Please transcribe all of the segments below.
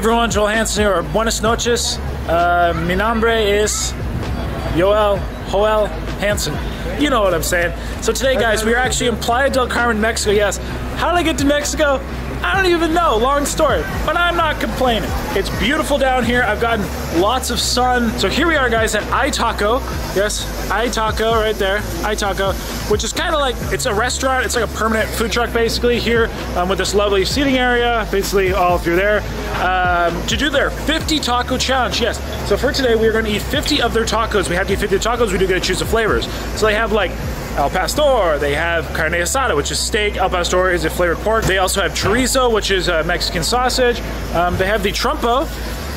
everyone, Joel Hansen here. Buenas noches. Uh, mi nombre es Joel Joel Hansen. You know what I'm saying. So today, guys, we are actually in Playa del Carmen, Mexico. Yes. How did I get to Mexico? I don't even know. Long story. But I'm not complaining. It's beautiful down here. I've gotten lots of sun. So here we are, guys, at Ay Taco. Yes, Ay Taco right there. Ay Taco, which is kind of like, it's a restaurant. It's like a permanent food truck, basically, here um, with this lovely seating area, basically all through there, um, to do their 50 taco challenge. Yes. So for today, we're going to eat 50 of their tacos. We have to eat 50 tacos. We do get to choose the flavors. So they have like Al Pastor. They have carne asada, which is steak. Al Pastor is a flavored pork. They also have chorizo, which is a Mexican sausage. Um, they have the trompo,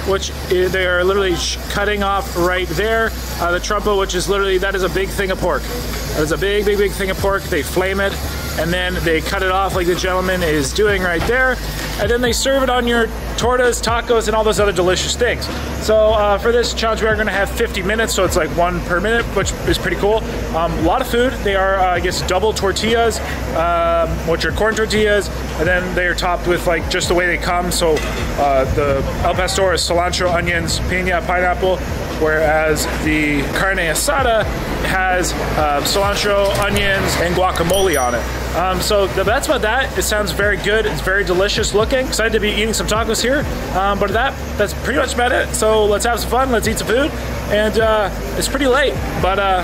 which they are literally cutting off right there. Uh, the trompo, which is literally, that is a big thing of pork. That is a big, big, big thing of pork. They flame it and then they cut it off like the gentleman is doing right there. And then they serve it on your tortas, tacos, and all those other delicious things. So uh, for this challenge, we are gonna have 50 minutes, so it's like one per minute, which is pretty cool. Um, a lot of food. They are, uh, I guess, double tortillas, um, which are corn tortillas, and then they are topped with like just the way they come. So uh, the El Pastor is cilantro, onions, pina, pineapple, whereas the carne asada has uh, cilantro, onions, and guacamole on it. Um, so that's about that. It sounds very good. It's very delicious looking. Excited to be eating some tacos here. Um, but that, that's pretty much about it. So let's have some fun. Let's eat some food. And uh, it's pretty late, but uh,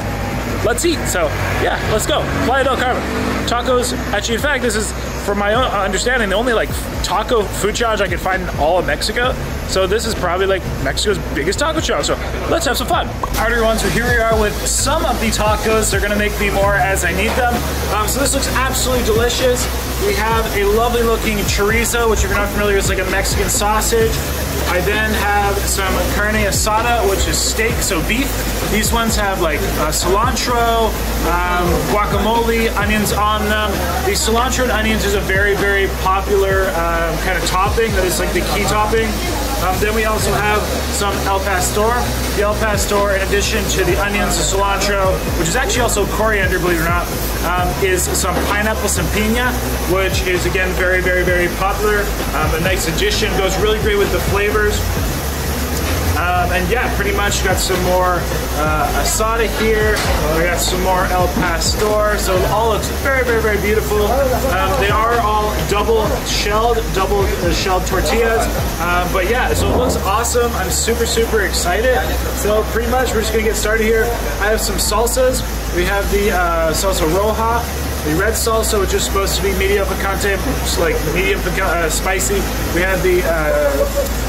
let's eat. So yeah, let's go. Playa del Carmen. Tacos. Actually, in fact, this is, from my own understanding, the only like taco food challenge I could find in all of Mexico. So this is probably like Mexico's biggest taco challenge. So let's have some fun. Right, everyone. So here we are with some of the tacos. They're gonna make me more as I need them. Um, so this looks absolutely delicious. We have a lovely looking chorizo, which if you're not familiar, is like a Mexican sausage. I then have some carne asada, which is steak, so beef. These ones have like uh, cilantro, um, guacamole, onions on them. The cilantro and onions is a very, very popular um, kind of topping. That is like the key topping. Um, then we also have some El Pastor. The El Pastor, in addition to the onions, the cilantro, which is actually also coriander, believe it or not, um, is some pineapple, some pina, which is again very, very, very popular. Um, a nice addition, goes really great with the flavors. Um, and yeah, pretty much got some more uh, asada here. We got some more El Pastor. So it all looks very, very, very beautiful. Um, they are all double shelled, double uh, shelled tortillas. Um, but yeah, so it looks awesome. I'm super, super excited. So pretty much we're just gonna get started here. I have some salsas. We have the uh, salsa roja, the red salsa, which is supposed to be medium picante, like medium uh, spicy. We have the uh,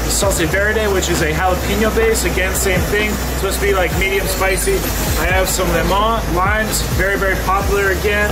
salsa verde, which is a jalapeno base. Again, same thing. It's supposed to be like medium spicy. I have some lemon, limes, very, very popular again.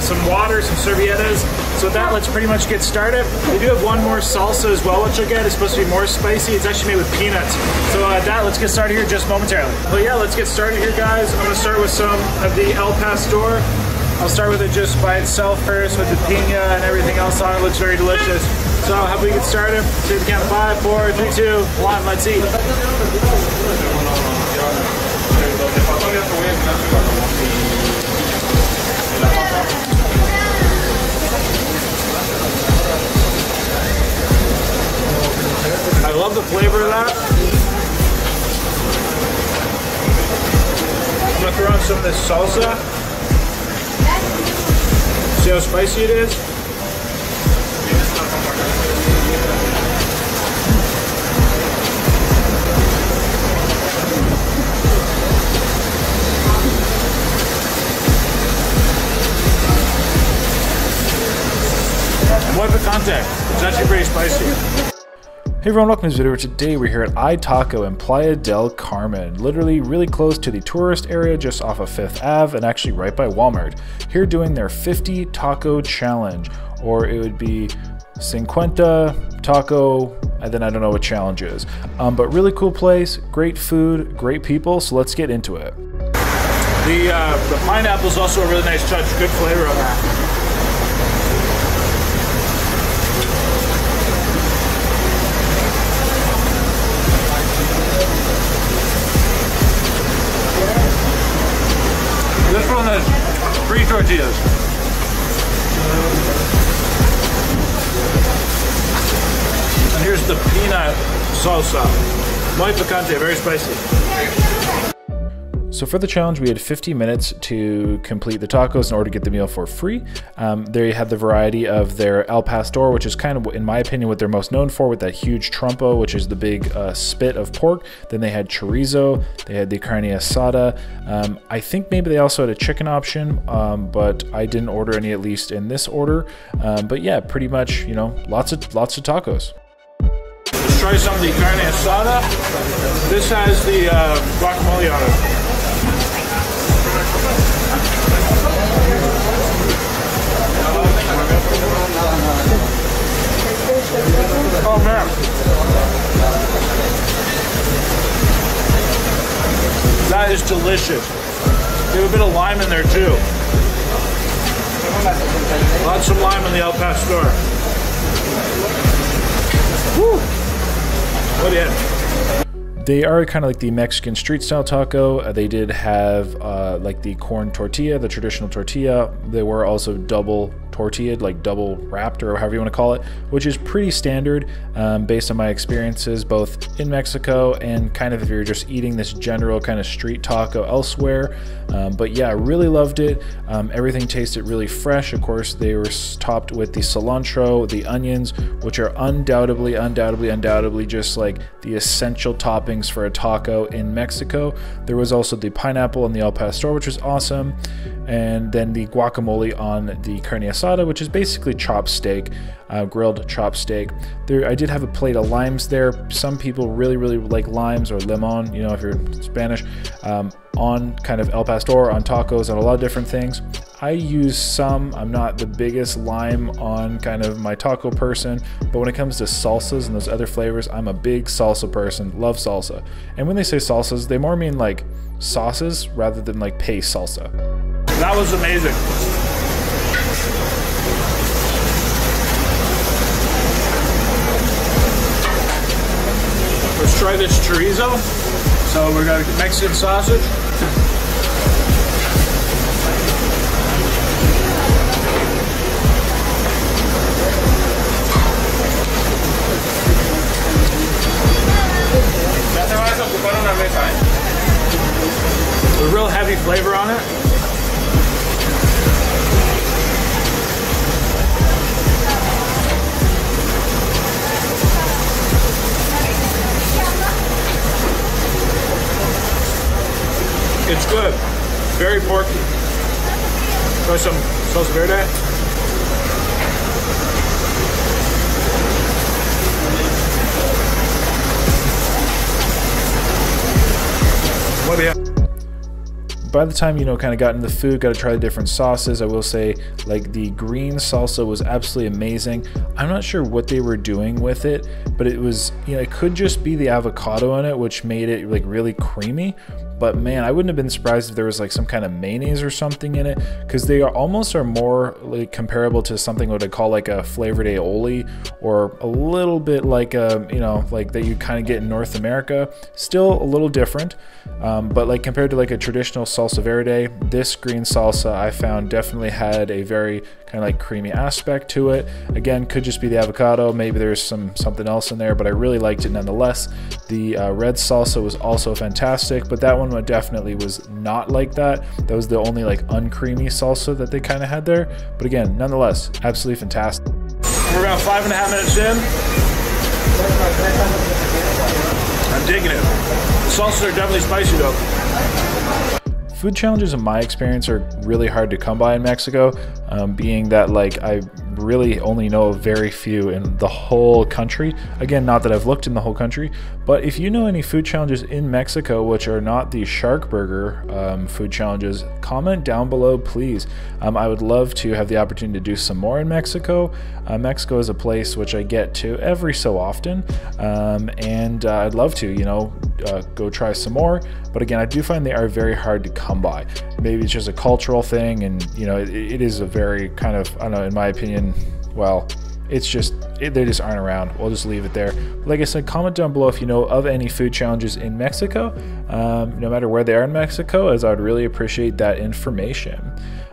Some water, some serviettas. So with that, let's pretty much get started. We do have one more salsa as well, which again is supposed to be more spicy. It's actually made with peanuts. So uh, that, let's get started here just momentarily. But yeah, let's get started here, guys. I'm gonna start with some of the El Pastor. I'll start with it just by itself first with the pina and everything else on it. Looks very delicious. So how we get started? Say the count five, four, three, two, one. Let's eat. I love the flavor of that. I'm gonna throw on some of this salsa. See how spicy it is? What the? It's actually pretty spicy. Hey everyone, welcome to this video. Today we're here at Ay Taco in Playa del Carmen, literally really close to the tourist area just off of 5th Ave and actually right by Walmart. Here doing their 50 taco challenge, or it would be 50 taco, and then I don't know what challenge is. Um, but really cool place, great food, great people, so let's get into it. The, uh, the pineapple is also a really nice touch, good flavor on that. Three tortillas. And here's the peanut salsa. Muy picante, very spicy. So for the challenge, we had 50 minutes to complete the tacos in order to get the meal for free. Um, there you had the variety of their El Pastor, which is kind of, in my opinion, what they're most known for with that huge trompo, which is the big uh, spit of pork. Then they had chorizo, they had the carne asada. Um, I think maybe they also had a chicken option, um, but I didn't order any at least in this order. Um, but yeah, pretty much, you know, lots of lots of tacos. Let's try some of the carne asada. This has the uh, guacamole on it. That is delicious. They have a bit of lime in there too. Lots of lime in the El Pastor. Woo! What have? They are kind of like the Mexican street style taco. Uh, they did have uh, like the corn tortilla, the traditional tortilla. They were also double tortilla, like double wrapped or however you want to call it, which is pretty standard um, based on my experiences both in Mexico and kind of if you're just eating this general kind of street taco elsewhere. Um, but yeah, I really loved it. Um, everything tasted really fresh. Of course, they were topped with the cilantro, the onions, which are undoubtedly, undoubtedly, undoubtedly just like the essential toppings for a taco in Mexico. There was also the pineapple and the El Pastor, which was awesome. And then the guacamole on the carne asada, which is basically chopped steak, uh, grilled chopped steak. There, I did have a plate of limes there. Some people really, really like limes or limon, you know, if you're Spanish, um, on kind of El Pastor, on tacos, on a lot of different things. I use some. I'm not the biggest lime on kind of my taco person, but when it comes to salsas and those other flavors, I'm a big salsa person. Love salsa. And when they say salsas, they more mean like sauces rather than like paste salsa. That was amazing. Let's try this chorizo. So we're gonna Mexican sausage. A eh? real heavy flavor on it. It's good. Very porky. Try some salsa verde. What do you by the time you know kind of got into the food got to try the different sauces i will say like the green salsa was absolutely amazing i'm not sure what they were doing with it but it was you know it could just be the avocado in it which made it like really creamy but man i wouldn't have been surprised if there was like some kind of mayonnaise or something in it because they are almost are more like comparable to something what i call like a flavored aioli or a little bit like a you know like that you kind of get in north america. Still a little different um, but like compared to like a traditional salsa verde, this green salsa I found definitely had a very kind of like creamy aspect to it. Again, could just be the avocado. Maybe there's some something else in there, but I really liked it nonetheless. The uh, red salsa was also fantastic, but that one definitely was not like that. That was the only like uncreamy salsa that they kind of had there. But again, nonetheless, absolutely fantastic. We're about five and a half minutes in. I'm digging it. The salsas are definitely spicy though. Food challenges, in my experience, are really hard to come by in Mexico, um, being that like I really only know of very few in the whole country. Again, not that I've looked in the whole country, but if you know any food challenges in Mexico which are not the Shark Burger um, food challenges, comment down below, please. Um, I would love to have the opportunity to do some more in Mexico. Uh, Mexico is a place which I get to every so often, um, and uh, I'd love to, you know, uh, go try some more. But again, I do find they are very hard to come by. Maybe it's just a cultural thing, and you know, it, it is a very kind of, I don't know, in my opinion, well, it's just it, they just aren't around. We'll just leave it there. Like I said, comment down below if you know of any food challenges in Mexico, um, no matter where they are in Mexico, as I would really appreciate that information.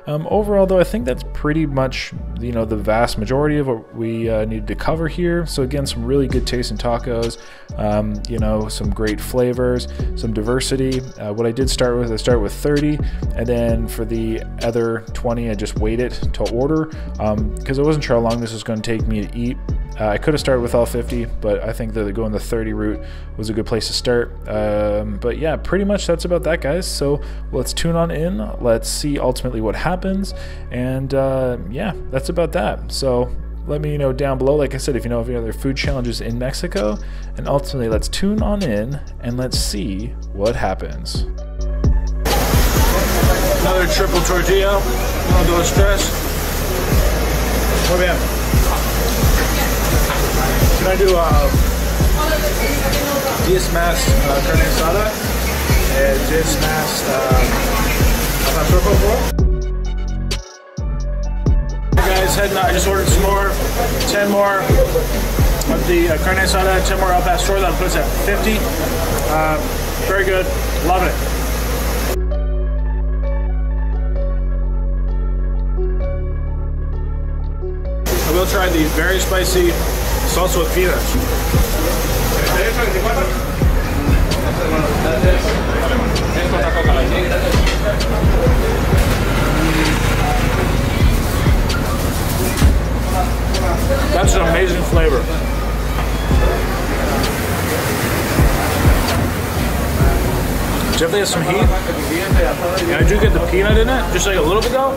Um, overall, though, I think that's pretty much you know the vast majority of what we uh, needed to cover here. So again, some really good tasting tacos, um, you know, some great flavors, some diversity. Uh, what I did start with, I started with 30, and then for the other 20, I just waited to order because um, I wasn't sure how long this was going to take me to eat. Uh, I could have started with all 50, but I think that going the 30 route was a good place to start. Um, but yeah, pretty much that's about that, guys. So let's tune on in. Let's see ultimately what happens. And uh, yeah, that's about that. So let me know down below, like I said, if you know of any other food challenges in Mexico. And ultimately, let's tune on in and let's see what happens. Another triple tortilla. Uno, dos, tres. Muy bien. Can I do uh, 10 más uh, carne asada and 10 más uh, favor? Hey guys, heading out. I just ordered some more, 10 more of the uh, carne asada, 10 more al pastor. That puts at 50. Uh, very good. Love it. I will try the very spicy That's an amazing flavor. Definitely has some heat. And I do get the peanut in it, just like a little bit ago.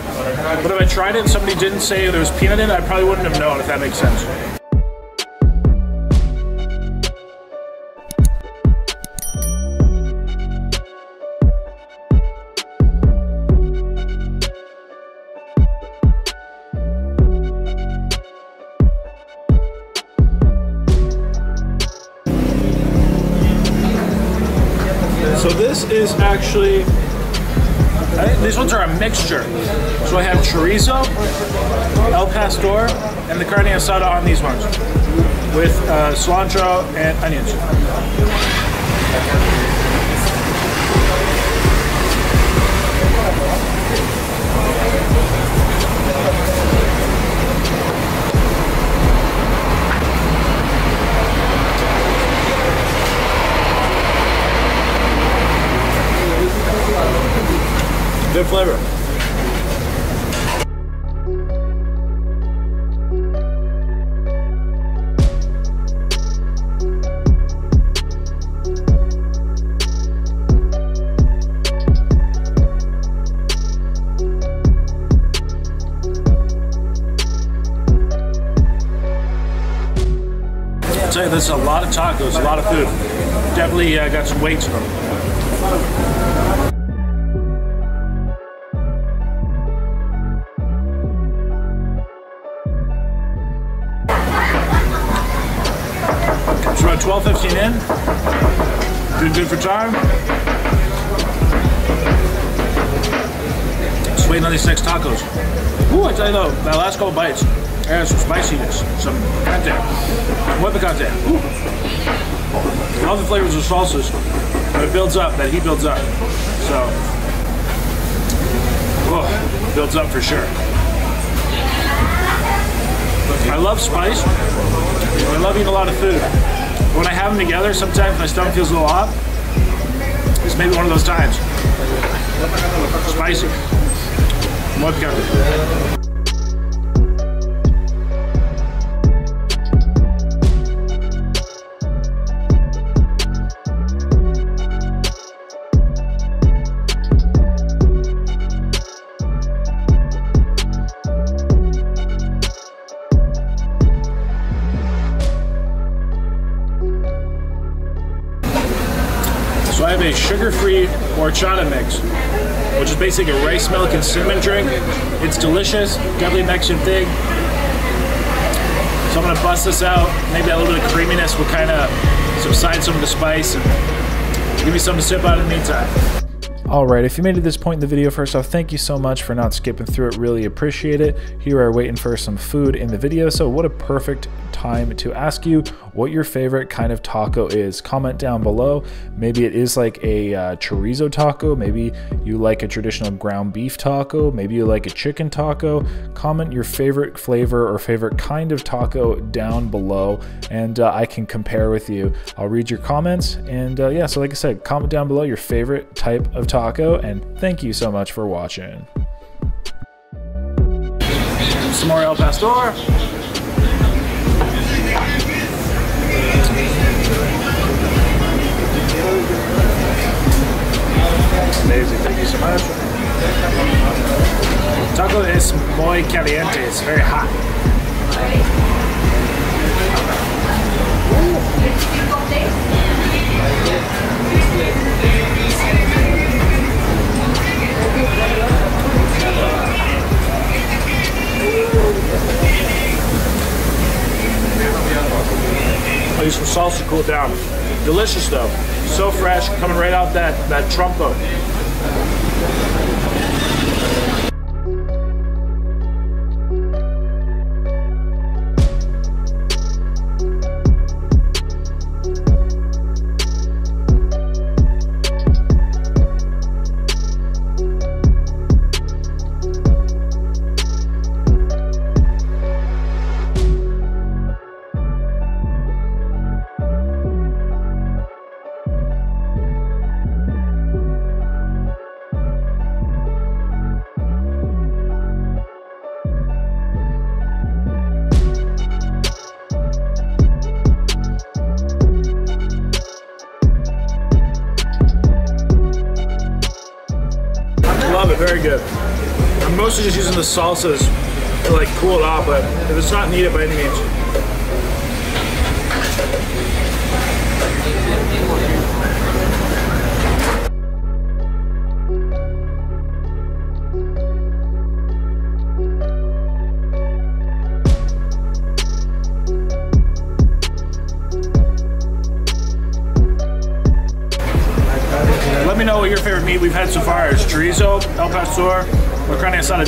But if I tried it and somebody didn't say there was peanut in it, I probably wouldn't have known, if that makes sense. Actually, these ones are a mixture. So I have chorizo, el pastor, and the carne asada on these ones with uh, cilantro and onions. Good flavor. I'll tell you, this is a lot of tacos, a lot of food. Definitely uh, got some weight to them. About 12, 15 in. Doing good for time. Just waiting on these next tacos. Ooh, I tell you though, that last couple bites, has some spiciness, some content, what picante. Ooh. All the flavors of salsas, but it builds up, that heat builds up. So, oh, builds up for sure. I love spice. I love eating a lot of food. When I have them together, sometimes my stomach feels a little off. It's maybe one of those times. Spicy. Muy picante. Sugar-free horchata mix, which is basically a rice milk and cinnamon drink. It's delicious, definitely Mexican thing. So I'm gonna bust this out. Maybe a little bit of creaminess will kind of subside some of the spice and give me something to sip out in the meantime. Alright, if you made it this point in the video, first off, thank you so much for not skipping through it. Really appreciate it. Here we are waiting for some food in the video, so what a perfect time to ask you what your favorite kind of taco is. Comment down below. Maybe it is like a uh, chorizo taco. Maybe you like a traditional ground beef taco. Maybe you like a chicken taco. Comment your favorite flavor or favorite kind of taco down below, and uh, I can compare with you. I'll read your comments, and uh, yeah, so like I said, comment down below your favorite type of taco, and thank you so much for watching. Some more El Pastor. Amazing, thank you so much. Taco is muy caliente, it's very hot. I use some salsa to cool it down. Delicious though. So fresh, coming right out that, that trompo. Mostly just using the salsas to like cool it off, but it's not needed by any means. Let me know what your favorite meat we've had so far is chorizo, el pastor, or carne asada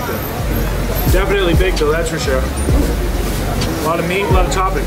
Magda. Definitely big though, that's for sure. A lot of meat, a lot of toppings.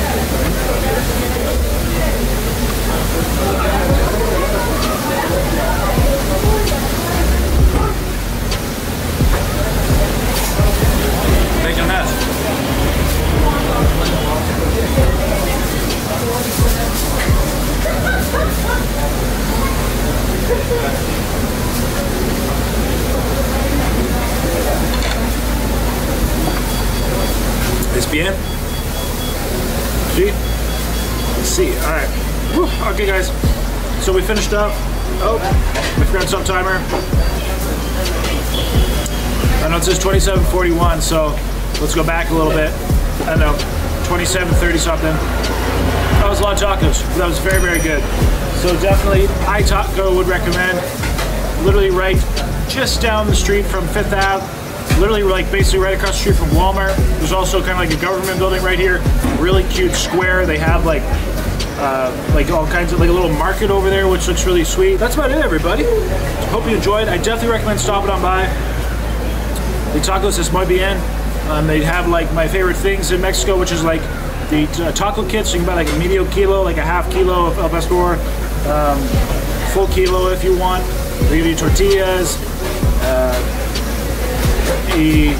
So we finished up. Oh, we forgot some timer. I know it says 27:41, so let's go back a little bit. I know, 27:30 something. That was a lot of tacos. That was very, very good. So definitely, Ay Taco would recommend. Literally right just down the street from Fifth Ave. Literally like basically right across the street from Walmart. There's also kind of like a government building right here. Really cute square. They have like uh, like all kinds of like a little market over there, which looks really sweet. That's about it, everybody. Hope you enjoyed. I definitely recommend stopping on by. The tacos es muy bien. Um, they have like my favorite things in Mexico, which is like the uh, taco kits. You can buy like a medio kilo, like a half kilo of El Pastor, um, full kilo if you want. They give you tortillas, uh, the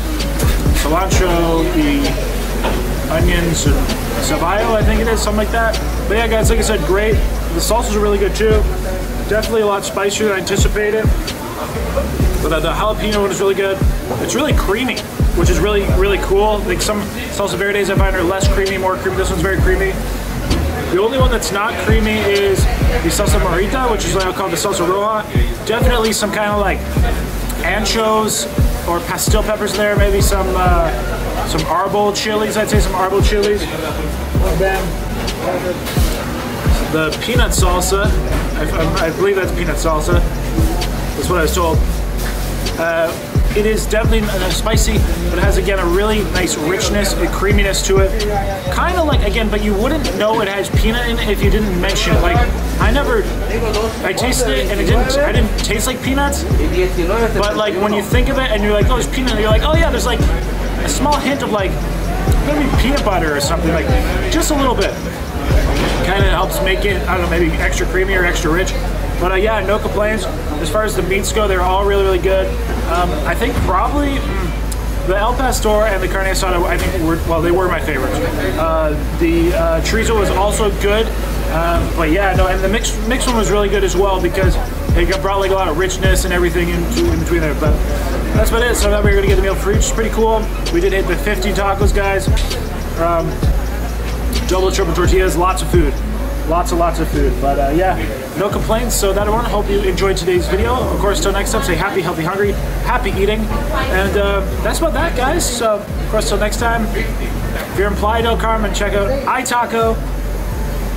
cilantro, the onions, and sabayo, I think it is, something like that. But yeah, guys, like I said, great. The salsas are really good too. Definitely a lot spicier than I anticipated. But uh, the jalapeno one is really good. It's really creamy, which is really, really cool. Like some salsa verdes I find are less creamy, more creamy. This one's very creamy. The only one that's not creamy is the salsa morita, which is what I call the salsa roja. Definitely some kind of like anchos or pastel peppers there. Maybe some uh, some arbol chilies. I'd say some arbol chilies. Then the peanut salsa. I, I believe that's peanut salsa. That's what I was told. Uh, it is definitely uh, spicy, but it has again a really nice richness and creaminess to it. Kind of like again, but you wouldn't know it has peanut in it if you didn't mention it. Like I never, I tasted it and it didn't. I didn't taste like peanuts. But like when you think of it and you're like, oh, there's peanut. You're like, oh yeah, there's like a small hint of like maybe peanut butter or something like just a little bit. Kind of helps make it. I don't know, maybe extra creamy or extra rich. But uh, yeah, no complaints. As far as the meats go, they're all really, really good. Um, I think probably mm, the El Pastor and the carne asada, I think were, well, they were my favorites. Uh, the uh, chorizo was also good. Um, but yeah, no, and the mixed mixed one was really good as well because it got, brought like a lot of richness and everything in, in between there. But that's about it. So now we're gonna get the meal for each. It's pretty cool. We did hit the 50 tacos, guys. Um, double, triple tortillas, lots of food. Lots and lots of food. But uh, yeah, no complaints. So that one, hope you enjoyed today's video. Of course, till next time, say happy, healthy, hungry, happy eating. And uh, that's about that, guys. So, of course, till next time, if you're in Playa del Carmen, check out Ay Taco.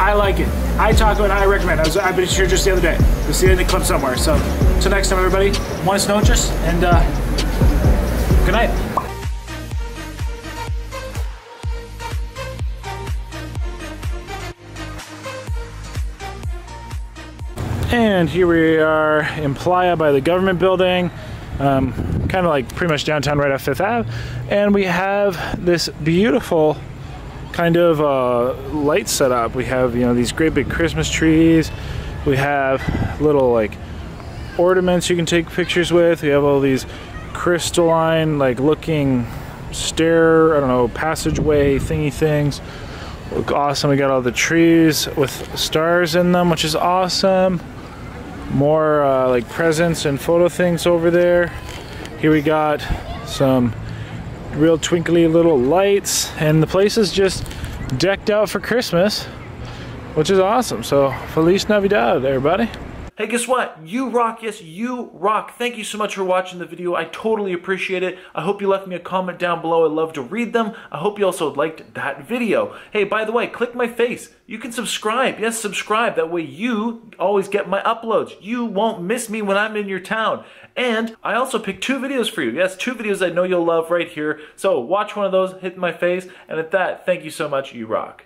I like it. Ay Taco and I recommend. I was, I've been here just the other day. You'll see it in the clip somewhere. So, till next time, everybody, buenas noches, and uh, good night. And here we are in Playa by the government building, um, kind of like pretty much downtown right off Fifth Ave. And we have this beautiful kind of uh, light setup. We have, you know, these great big Christmas trees. We have little like ornaments you can take pictures with. We have all these crystalline, like looking stair, I don't know, passageway thingy things. Look awesome. We got all the trees with stars in them, which is awesome more uh, like presents and photo things over there. Here we got some real twinkly little lights and the place is just decked out for Christmas, which is awesome. So Feliz Navidad, everybody. Hey, guess what? You rock. Yes, you rock. Thank you so much for watching the video. I totally appreciate it. I hope you left me a comment down below. I'd love to read them. I hope you also liked that video. Hey, by the way, click my face. You can subscribe. Yes, subscribe. That way you always get my uploads. You won't miss me when I'm in your town. And I also picked two videos for you. Yes, two videos I know you'll love right here. So watch one of those, hit my face, and at that, thank you so much. You rock.